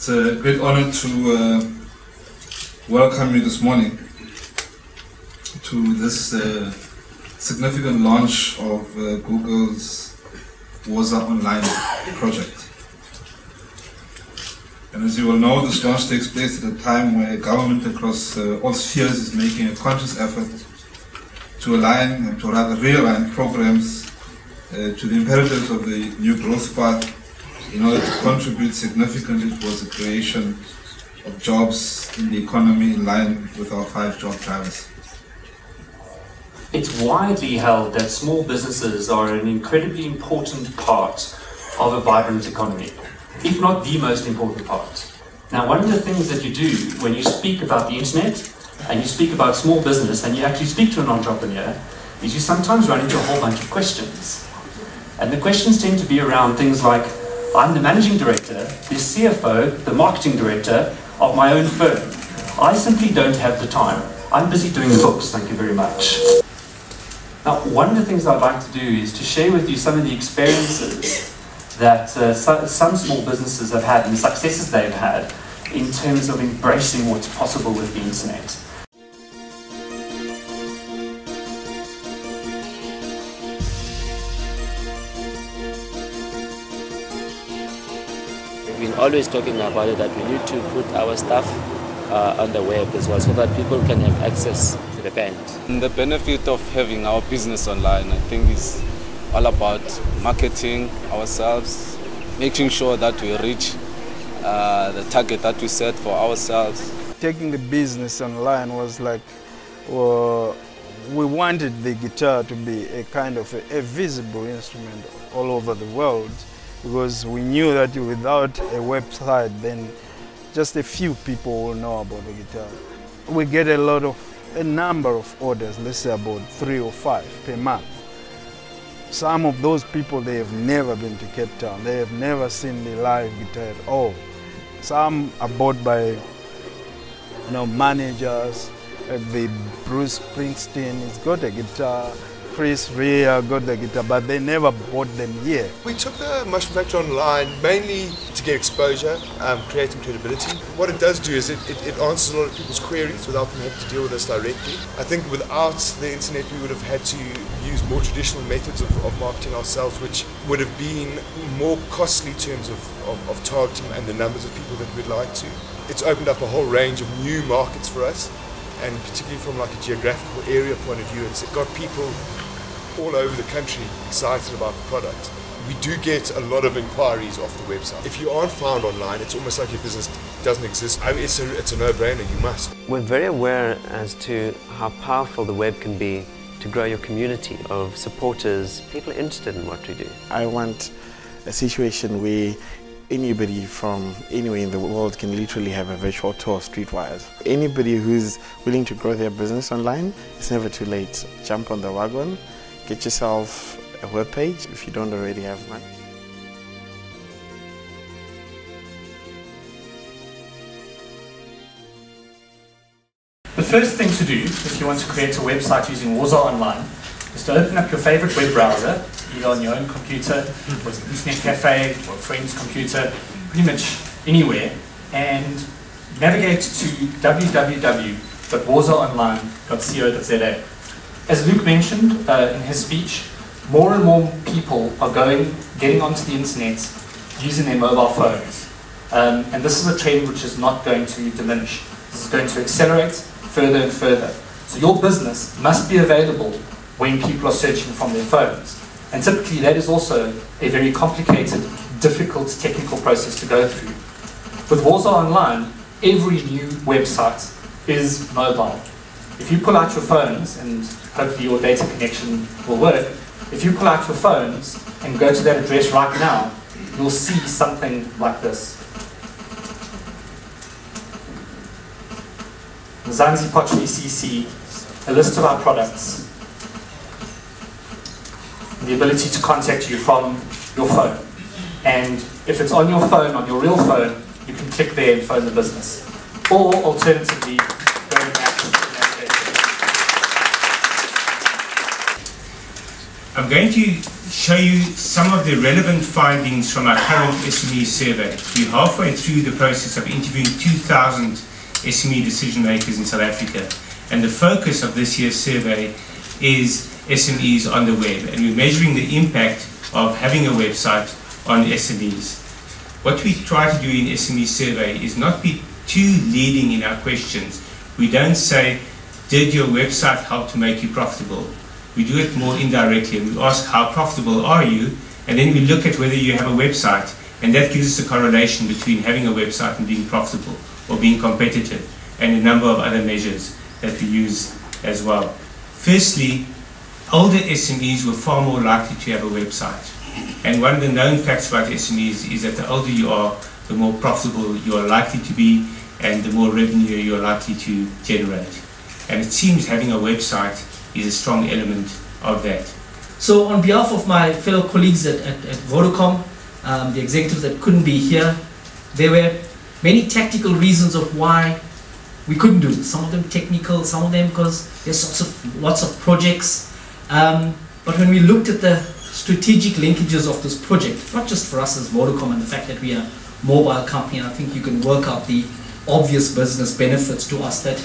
It's a great honor to uh, welcome you this morning to this uh, significant launch of uh, Google's Woza Online project. And as you will know, this launch takes place at a time where government across uh, all spheres is making a conscious effort to align and to rather realign programs uh, to the imperatives of the new growth path in order to contribute significantly towards the creation of jobs in the economy in line with our five job drivers. It's widely held that small businesses are an incredibly important part of a vibrant economy, if not the most important part. Now, one of the things that you do when you speak about the internet and you speak about small business and you actually speak to an entrepreneur is you sometimes run into a whole bunch of questions. And the questions tend to be around things like I'm the managing director, the CFO, the marketing director of my own firm. I simply don't have the time. I'm busy doing the books, thank you very much. Now, one of the things I'd like to do is to share with you some of the experiences that uh, so, some small businesses have had and the successes they've had in terms of embracing what's possible with the internet. Always talking about it that we need to put our stuff uh, on the web as well so that people can have access to the band. The benefit of having our business online, I think, is all about marketing ourselves, making sure that we reach uh, the target that we set for ourselves. Taking the business online was like, well, we wanted the guitar to be a kind of a, a visible instrument all over the world because we knew that without a website then just a few people will know about the guitar. We get a lot of, a number of orders, let's say about three or five per month. Some of those people, they have never been to Cape Town. They have never seen the live guitar at all. Some are bought by you know, managers, the Bruce Springsteen, he's got a guitar. Chris Rea got the guitar, but they never bought them here. We took the Mushroom Factory online mainly to get exposure, um, creating credibility. What it does do is it, it, it, answers a lot of people's queries without them having to deal with us directly. I think without the internet, we would have had to use more traditional methods of, of marketing ourselves, which would have been more costly in terms of, of, of targeting and the numbers of people that we'd like to. It's opened up a whole range of new markets for us and particularly from like a geographical area point of view, it's got people all over the country excited about the product. We do get a lot of inquiries off the website. If you aren't found online, it's almost like your business doesn't exist. I mean, it's a, it's a no-brainer, you must. We're very aware as to how powerful the web can be to grow your community of supporters, people interested in what we do. I want a situation where anybody from anywhere in the world can literally have a virtual tour of Streetwires. Anybody who's willing to grow their business online, it's never too late. Jump on the wagon, get yourself a webpage if you don't already have one. The first thing to do if you want to create a website using Woza Online is to open up your favorite web browser, either on your own computer, or an internet cafe, or a friend's computer, pretty much anywhere, and navigate to www.wozaonline.co.za. As Luke mentioned uh, in his speech, more and more people are going, getting onto the internet using their mobile phones. Um, and this is a trend which is not going to diminish. This is going to accelerate further and further. So your business must be available when people are searching from their phones. And typically that is also a very complicated, difficult technical process to go through. With Woza Online, every new website is mobile. If you pull out your phones, and hopefully your data connection will work, if you pull out your phones and go to that address right now, you'll see something like this. Zanzi Pochli CC, a list of our products, the ability to contact you from your phone. And if it's on your phone, on your real phone, you can click there and phone the business. Or alternatively, the navigation. I'm going to show you some of the relevant findings from our current SME survey. We're halfway through the process of interviewing 2,000 SME decision makers in South Africa. And the focus of this year's survey is SMEs on the web. And we're measuring the impact of having a website on SMEs. What we try to do in SME survey is not be too leading in our questions. We don't say, did your website help to make you profitable? We do it more indirectly. We ask, how profitable are you? And then we look at whether you have a website. And that gives us a correlation between having a website and being profitable or being competitive and a number of other measures that we use as well. Firstly, older SMEs were far more likely to have a website. And one of the known facts about SMEs is that the older you are, the more profitable you are likely to be and the more revenue you're likely to generate. And it seems having a website is a strong element of that. So on behalf of my fellow colleagues at, at, at Vodacom, um, the executives that couldn't be here, there were many tactical reasons of why we couldn't do it. Some of them technical, some of them because there's lots of, lots of projects. Um, but when we looked at the strategic linkages of this project, not just for us as Vodacom and the fact that we are a mobile company, and I think you can work out the obvious business benefits to us that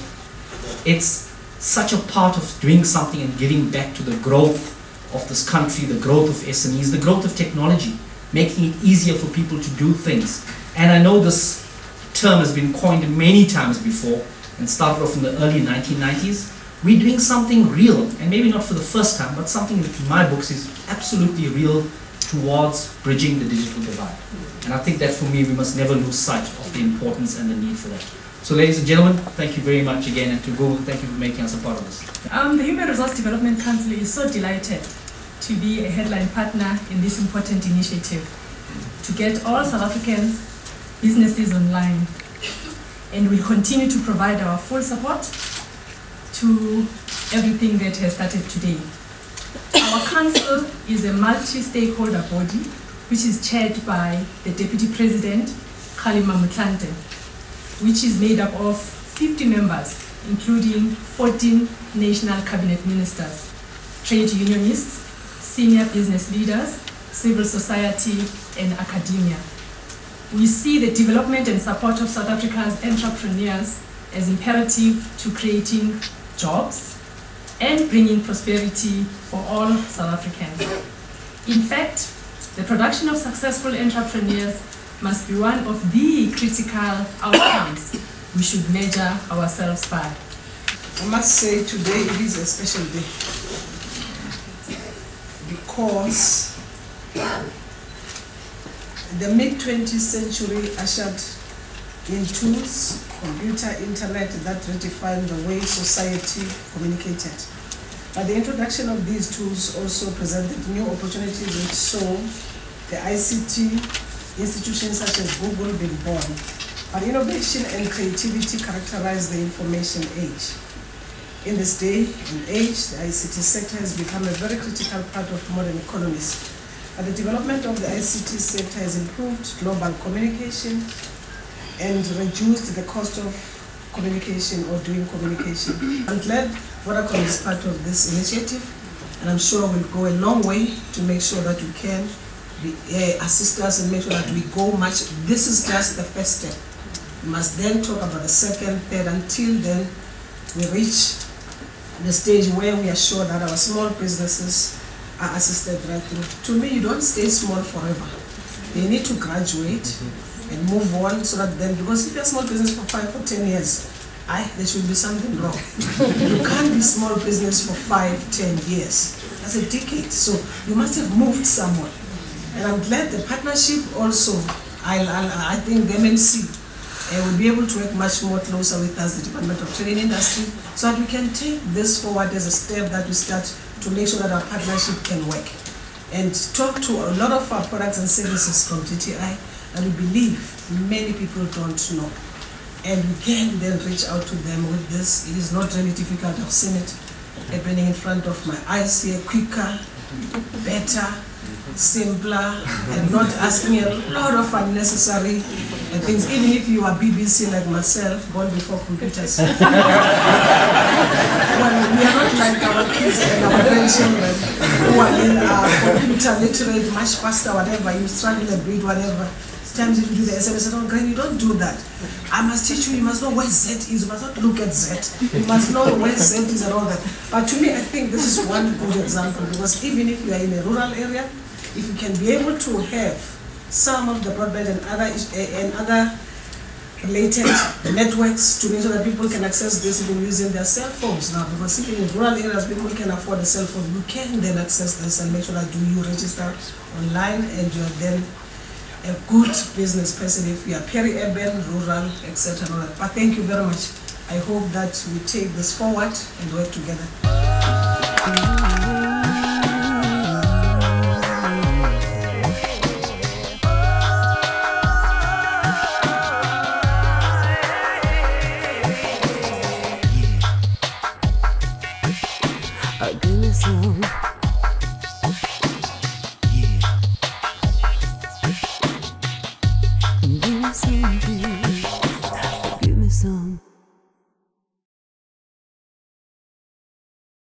it's such a part of doing something and giving back to the growth of this country, the growth of SMEs, the growth of technology, making it easier for people to do things. And I know this term has been coined many times before and started off in the early 1990s. We're doing something real, and maybe not for the first time, but something that in my books is absolutely real towards bridging the digital divide. And I think that for me, we must never lose sight of the importance and the need for that. So ladies and gentlemen, thank you very much again, and to Google, thank you for making us a part of this. Um, the Human Resource Development Council is so delighted to be a headline partner in this important initiative to get all South Africans businesses online. And we'll continue to provide our full support to everything that has started today. Our council is a multi-stakeholder body which is chaired by the Deputy President, Kgalema Motlanthe which is made up of 50 members, including 14 national cabinet ministers, trade unionists, senior business leaders, civil society, and academia. We see the development and support of South Africa's entrepreneurs as imperative to creating jobs and bringing prosperity for all South Africans. In fact, the production of successful entrepreneurs must be one of the critical outcomes we should measure ourselves by. I must say today it is a special day because the mid-20th century ushered in tools, computer, internet that redefined the way society communicated. But the introduction of these tools also presented new opportunities which saw the ICT institutions such as Google being born. But innovation and creativity characterize the information age. In this day and age, the ICT sector has become a very critical part of modern economies. But the development of the ICT sector has improved global communication and reduced the cost of communication or doing communication. I'm glad Vodacom is part of this initiative, and I'm sure we'll go a long way to make sure that we can uh, assist us and make sure that we go much. This is just the first step. We must then talk about the second, third, until then we reach the stage where we are sure that our small businesses are assisted right through. To me, you don't stay small forever. They need to graduate and move on so that then, because if you're a small business for five or ten years, I, there should be something wrong. you can't be small business for five, ten years. That's a decade. So you must have moved somewhere. And I'm glad the partnership also, I'll, I'll, i think the MNC uh, will be able to work much more closer with us, the Department of Trade and Industry, so that we can take this forward as a step that we start to make sure that our partnership can work. And talk to a lot of our products and services from DTI that we believe many people don't know. And we can then reach out to them with this. It is not really difficult. I've seen it happening in front of my eyes here, quicker, better, simpler and not asking a lot of unnecessary things, even if you are BBC like myself, born before computers. well, we are not like our kids and our grandchildren who are in uh, computer literate much faster, whatever, you struggle a bit, whatever. Sometimes if you do the SMS, I don't, Granny, you don't do that. I must teach you, you must know where Z is, you must not look at Z. You must know where Z is and all that. But to me, I think this is one good example because even if you are in a rural area, if you can be able to have some of the broadband and other, eh, and other related networks to make sure that people can access this even using their cell phones now because even in rural areas people can afford a cell phone you can then access this and make sure that you register online and you're then a good business person if you are peri-urban, rural, etc. But thank you very much. I hope that we take this forward and work together.